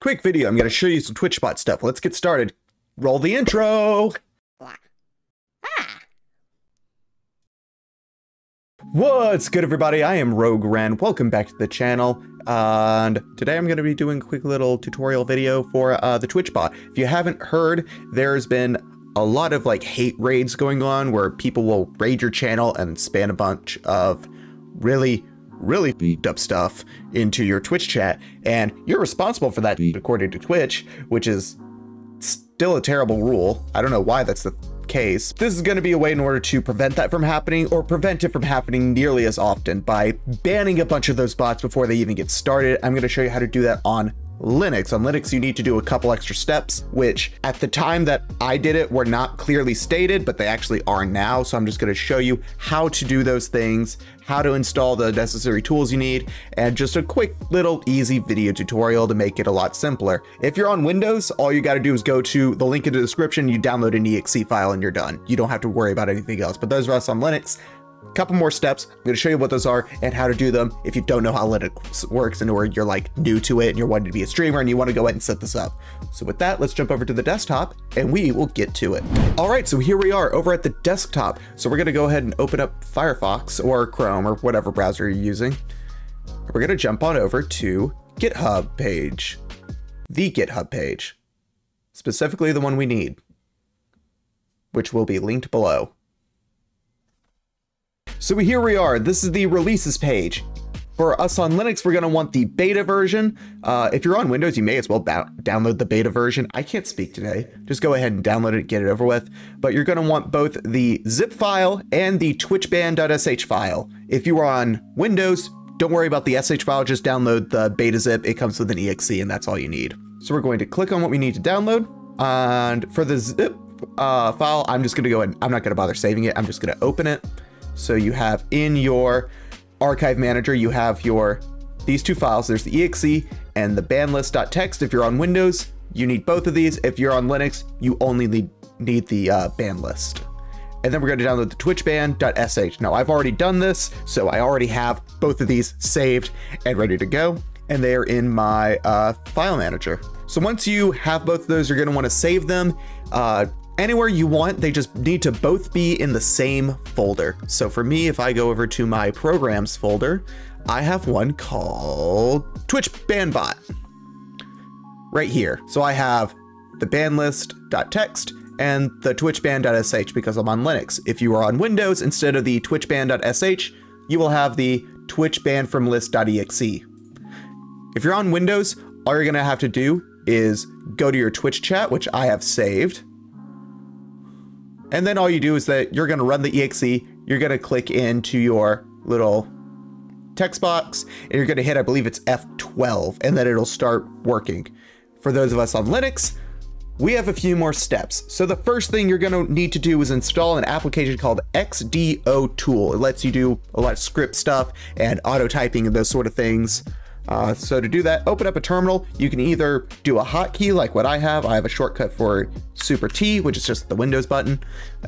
Quick video, I'm going to show you some TwitchBot stuff. Let's get started. Roll the intro! What's good everybody? I am Rogue Ren. Welcome back to the channel. And today I'm going to be doing a quick little tutorial video for uh, the TwitchBot. If you haven't heard, there's been a lot of like hate raids going on where people will raid your channel and spam a bunch of really really beat up stuff into your Twitch chat, and you're responsible for that according to Twitch, which is still a terrible rule. I don't know why that's the case. This is going to be a way in order to prevent that from happening or prevent it from happening nearly as often by banning a bunch of those bots before they even get started. I'm going to show you how to do that on Linux. On Linux, you need to do a couple extra steps, which at the time that I did it were not clearly stated, but they actually are now. So I'm just going to show you how to do those things, how to install the necessary tools you need, and just a quick little easy video tutorial to make it a lot simpler. If you're on Windows, all you got to do is go to the link in the description, you download an exe file and you're done. You don't have to worry about anything else. But those of us on Linux, couple more steps. I'm going to show you what those are and how to do them if you don't know how Linux works and or you're like new to it and you're wanting to be a streamer and you want to go ahead and set this up. So with that, let's jump over to the desktop and we will get to it. All right, so here we are over at the desktop. So we're going to go ahead and open up Firefox or Chrome or whatever browser you're using. We're going to jump on over to GitHub page, the GitHub page, specifically the one we need, which will be linked below. So here we are. This is the releases page. For us on Linux, we're going to want the beta version. Uh, if you're on Windows, you may as well download the beta version. I can't speak today. Just go ahead and download it, get it over with. But you're going to want both the zip file and the twitchban.sh file. If you are on Windows, don't worry about the sh file. Just download the beta zip. It comes with an exe, and that's all you need. So we're going to click on what we need to download. And for the zip uh, file, I'm just going to go and I'm not going to bother saving it. I'm just going to open it. So you have in your archive manager, you have your these two files. There's the exe and the banlist.txt. If you're on Windows, you need both of these. If you're on Linux, you only need, need the uh. And then we're going to download the twitchban.sh. Now, I've already done this, so I already have both of these saved and ready to go. And they are in my uh, file manager. So once you have both of those, you're going to want to save them. Uh, anywhere you want, they just need to both be in the same folder. So for me, if I go over to my programs folder, I have one called Twitch Bandbot right here. So I have the banlist.txt and the twitchban.sh because I'm on Linux. If you are on Windows, instead of the twitchban.sh, you will have the twitchban from list.exe. If you're on Windows, all you're gonna have to do is go to your Twitch chat, which I have saved, and then all you do is that you're going to run the exe, you're going to click into your little text box, and you're going to hit, I believe it's F12, and then it'll start working. For those of us on Linux, we have a few more steps. So the first thing you're going to need to do is install an application called xdotool. It lets you do a lot of script stuff and auto typing and those sort of things. Uh, so to do that, open up a terminal. You can either do a hotkey like what I have. I have a shortcut for Super T, which is just the Windows button.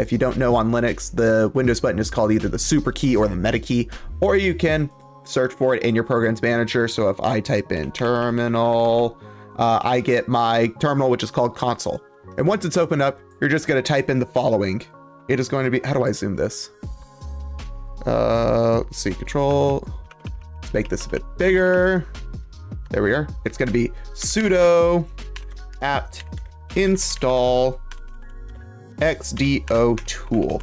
If you don't know on Linux, the Windows button is called either the Super key or the Meta key, or you can search for it in your program's manager. So if I type in terminal, uh, I get my terminal, which is called console. And once it's opened up, you're just going to type in the following. It is going to be, how do I zoom this? Uh, let's see, control, Make this a bit bigger. There we are. It's going to be sudo apt install xdotool.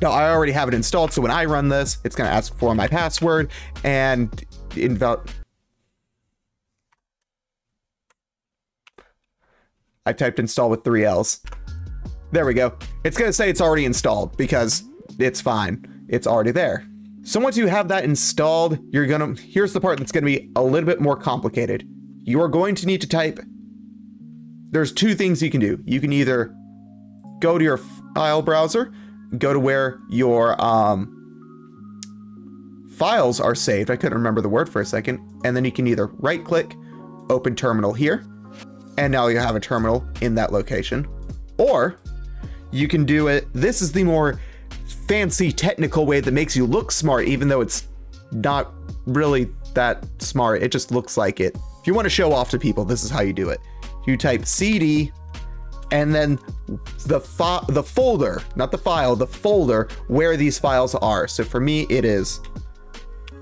Now I already have it installed, so when I run this, it's going to ask for my password and inval. I typed install with three L's. There we go. It's going to say it's already installed because it's fine. It's already there. So once you have that installed, you're gonna, here's the part that's gonna be a little bit more complicated. You are going to need to type, there's two things you can do. You can either go to your file browser, go to where your um, files are saved. I couldn't remember the word for a second. And then you can either right click, open terminal here, and now you have a terminal in that location. Or you can do it, this is the more fancy technical way that makes you look smart, even though it's not really that smart. It just looks like it. if you want to show off to people, this is how you do it. You type cd and then the the folder, not the file, the folder where these files are. So for me, it is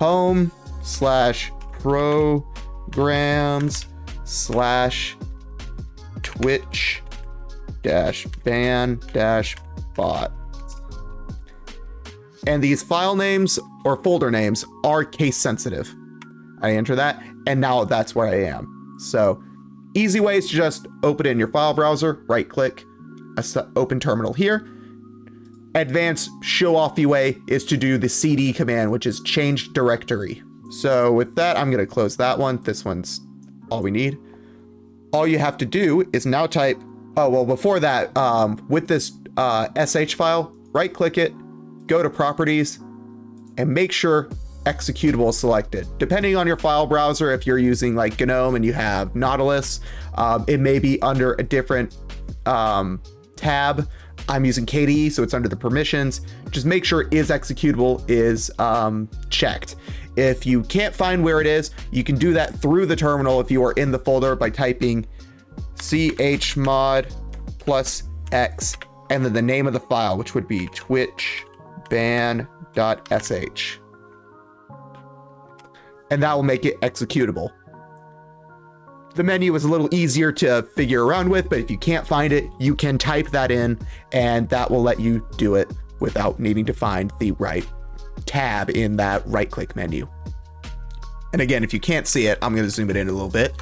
home slash programs slash twitch dash ban dash bot. And these file names or folder names are case sensitive. I enter that, and now that's where I am. So easy ways to just open it in your file browser, right click, open terminal here. Advanced show off way is to do the cd command, which is change directory. So with that, I'm gonna close that one. This one's all we need. All you have to do is now type, oh, well, before that, um, with this uh, sh file, right click it, go to properties, and make sure executable is selected. Depending on your file browser, if you're using like GNOME and you have Nautilus, um, it may be under a different um, tab. I'm using KDE, so it's under the permissions. Just make sure is executable is um, checked. If you can't find where it is, you can do that through the terminal if you are in the folder by typing chmod plus x and then the name of the file, which would be twitchban.sh. And that will make it executable. The menu is a little easier to figure around with, but if you can't find it, you can type that in and that will let you do it without needing to find the right tab in that right click menu. And again, if you can't see it, I'm going to zoom it in a little bit.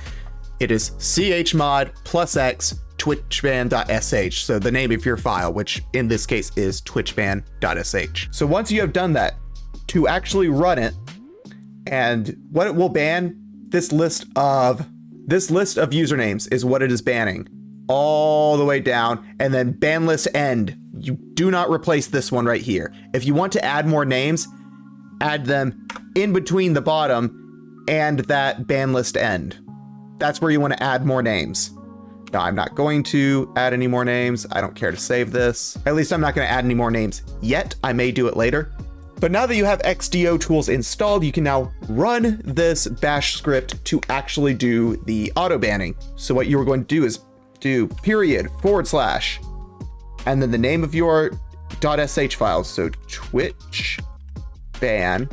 It is chmod plus x twitchban.sh. So the name of your file, which in this case is twitchban.sh. So once you have done that, to actually run it, and what it will ban, this list of this list of usernames is what it is banning all the way down and then ban list end. You do not replace this one right here. If you want to add more names, add them in between the bottom and that ban list end. That's where you want to add more names. Now, I'm not going to add any more names. I don't care to save this. At least I'm not going to add any more names yet. I may do it later. But now that you have xdotools installed, you can now run this bash script to actually do the auto banning. So what you're going to do is do period forward slash, and then the name of your .sh file. So twitch ban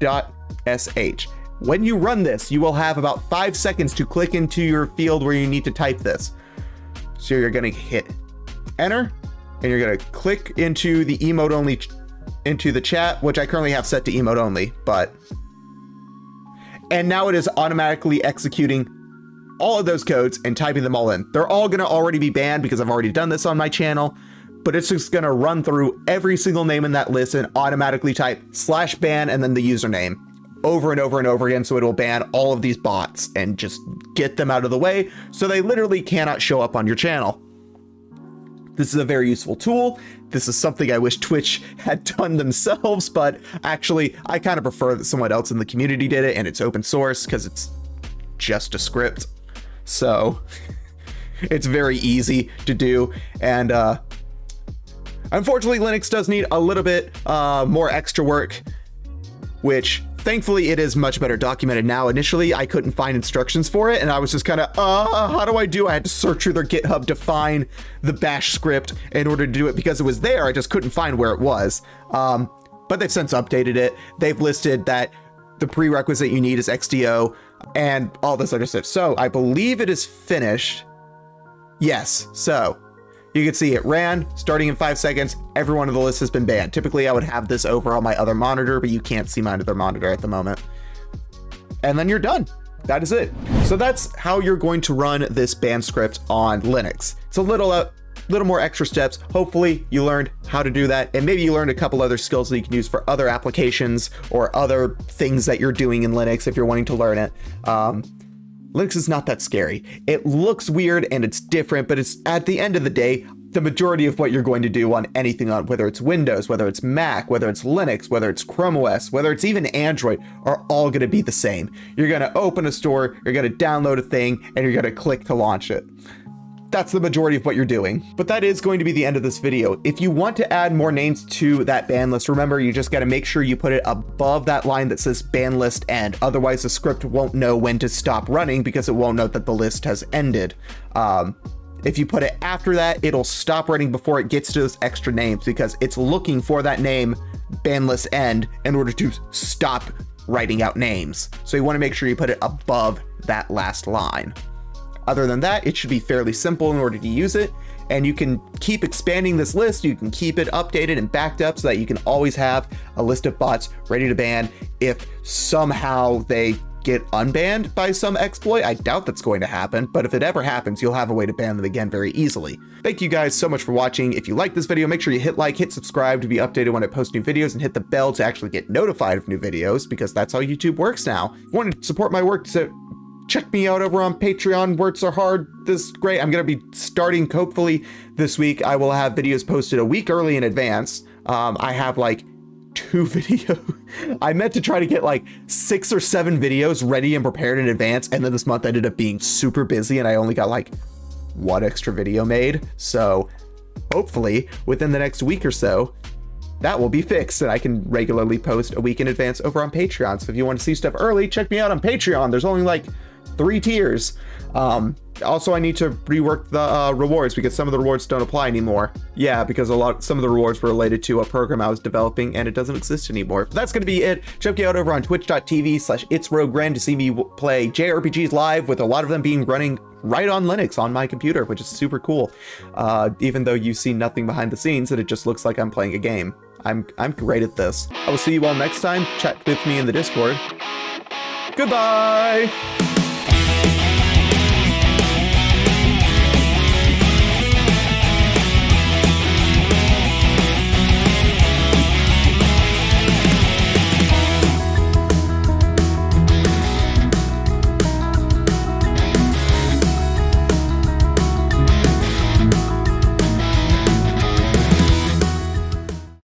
sh. When you run this, you will have about five seconds to click into your field where you need to type this. So you're gonna hit enter, and you're gonna click into the emote only into the chat, which I currently have set to emote only, but. And now it is automatically executing all of those codes and typing them all in. They're all going to already be banned because I've already done this on my channel, but it's just going to run through every single name in that list and automatically type slash ban and then the username over and over and over again. So it will ban all of these bots and just get them out of the way so they literally cannot show up on your channel. This is a very useful tool. This is something I wish Twitch had done themselves, but actually, I kind of prefer that someone else in the community did it and it's open source because it's just a script. So it's very easy to do. And uh, unfortunately, Linux does need a little bit uh, more extra work, which Thankfully, it is much better documented now. Initially, I couldn't find instructions for it, and I was just kind of, uh, how do I do? I had to search through their GitHub to find the bash script in order to do it because it was there. I just couldn't find where it was. Um, but they've since updated it. They've listed that the prerequisite you need is XDO and all this other stuff. So I believe it is finished. Yes. So you can see it ran starting in five seconds. Every one of the lists has been banned. Typically, I would have this over on my other monitor, but you can't see my other monitor at the moment. And then you're done. That is it. So that's how you're going to run this ban script on Linux. It's a little uh, little more extra steps. Hopefully you learned how to do that and maybe you learned a couple other skills that you can use for other applications or other things that you're doing in Linux if you're wanting to learn it. Um, Linux is not that scary. It looks weird and it's different, but it's at the end of the day, the majority of what you're going to do on anything on whether it's Windows, whether it's Mac, whether it's Linux, whether it's Chrome OS, whether it's even Android are all going to be the same. You're going to open a store, you're going to download a thing, and you're going to click to launch it. That's the majority of what you're doing. But that is going to be the end of this video. If you want to add more names to that ban list, remember you just got to make sure you put it above that line that says ban list end. Otherwise, the script won't know when to stop running because it won't know that the list has ended. Um, if you put it after that, it'll stop running before it gets to those extra names because it's looking for that name ban list end in order to stop writing out names. So you want to make sure you put it above that last line. Other than that, it should be fairly simple in order to use it. And you can keep expanding this list. You can keep it updated and backed up so that you can always have a list of bots ready to ban if somehow they get unbanned by some exploit. I doubt that's going to happen, but if it ever happens, you'll have a way to ban them again very easily. Thank you guys so much for watching. If you like this video, make sure you hit like, hit subscribe to be updated when I post new videos, and hit the bell to actually get notified of new videos, because that's how YouTube works now. If you want to support my work, so check me out over on Patreon. Words are hard. This is great. I'm going to be starting, hopefully, this week. I will have videos posted a week early in advance. Um, I have like two videos. I meant to try to get like six or seven videos ready and prepared in advance. And then this month ended up being super busy and I only got like one extra video made. So hopefully within the next week or so, that will be fixed and I can regularly post a week in advance over on Patreon. So if you want to see stuff early, check me out on Patreon. There's only like three tiers. Um, also, I need to rework the uh, rewards because some of the rewards don't apply anymore. Yeah, because a lot, some of the rewards were related to a program I was developing and it doesn't exist anymore. But that's going to be it. Check out over on twitch.tv slash it's Rogue to see me play JRPGs live with a lot of them being running right on Linux on my computer, which is super cool. Uh, even though you see nothing behind the scenes and it just looks like I'm playing a game. I'm, I'm great at this. I will see you all next time. Chat with me in the Discord. Goodbye!